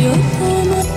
your home.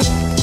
you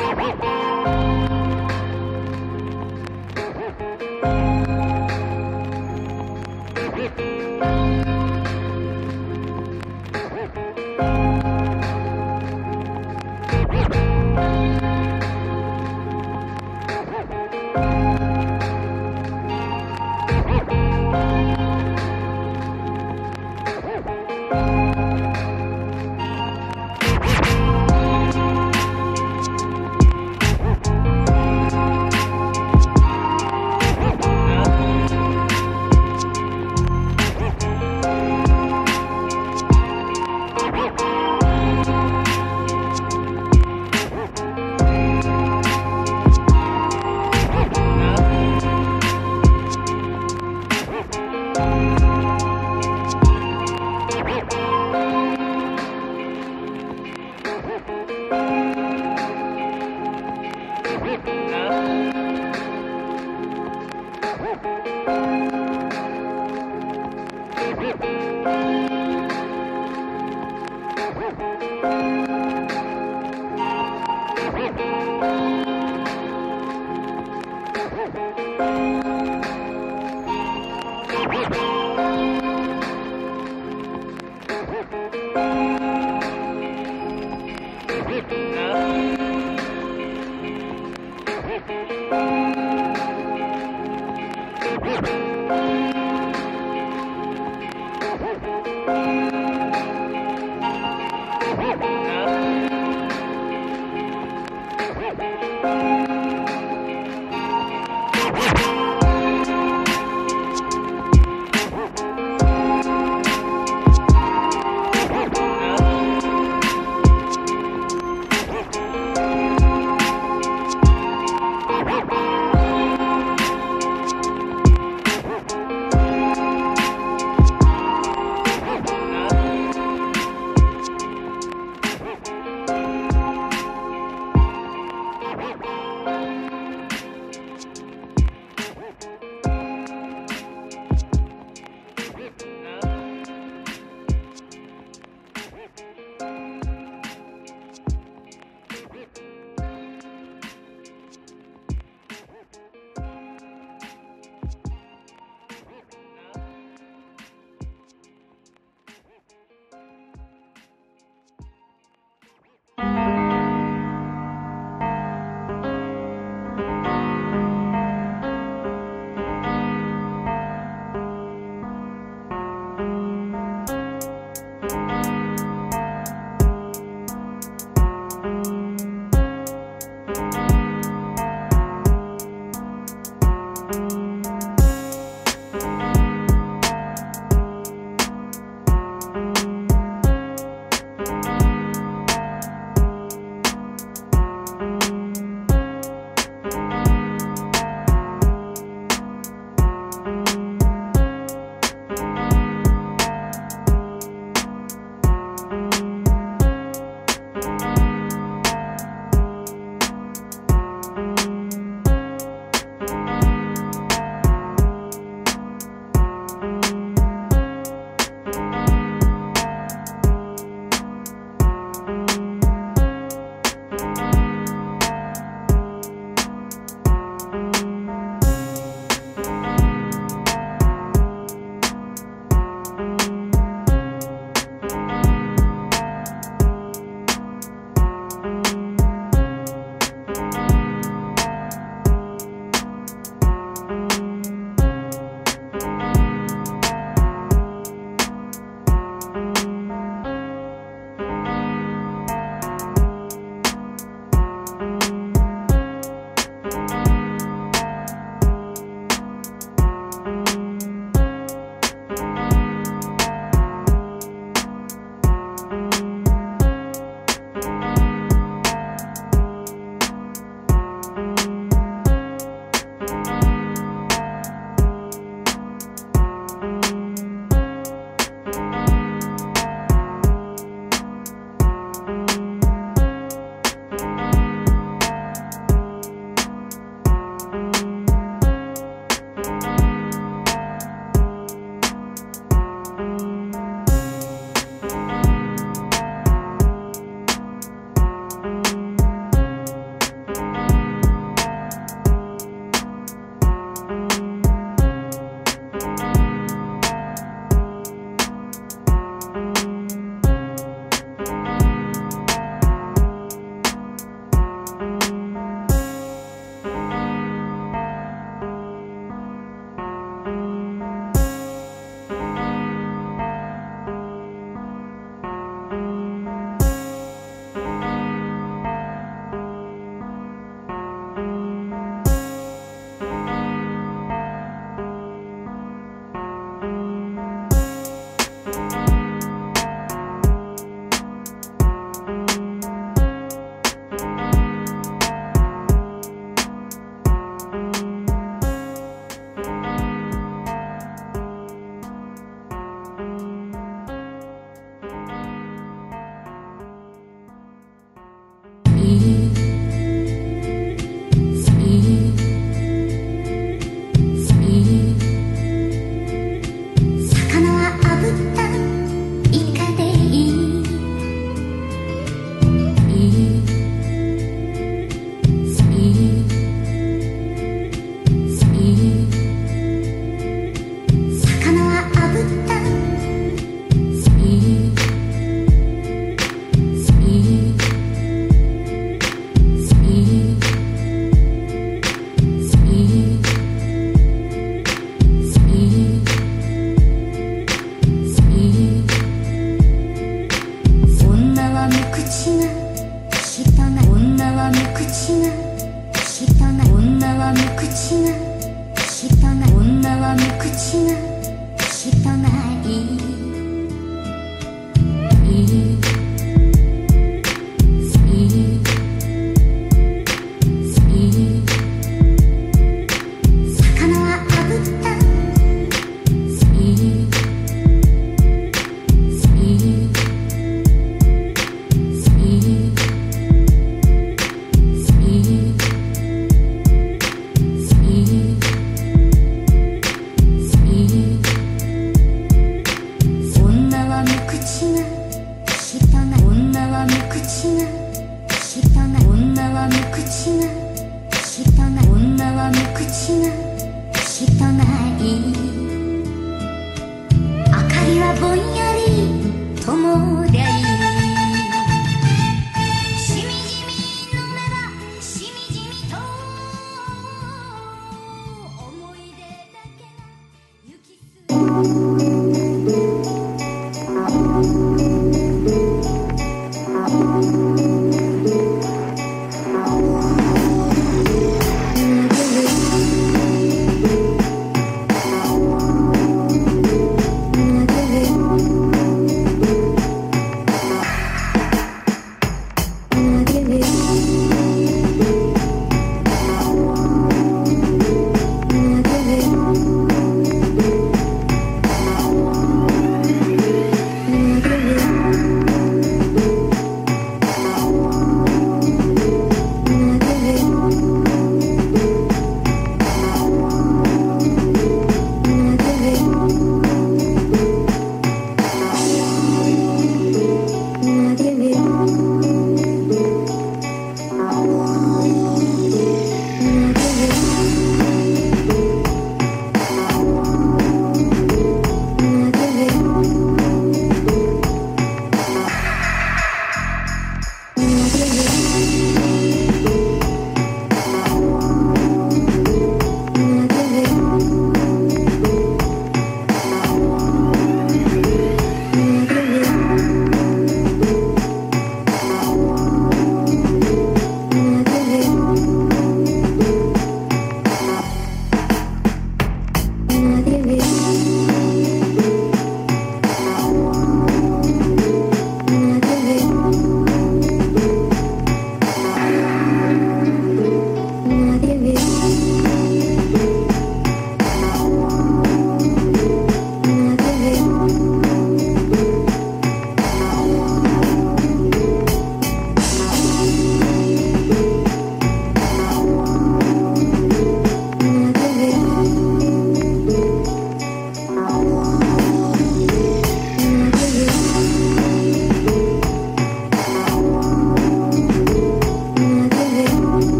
Boop, boop, boop.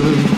good.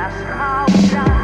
las jaulas.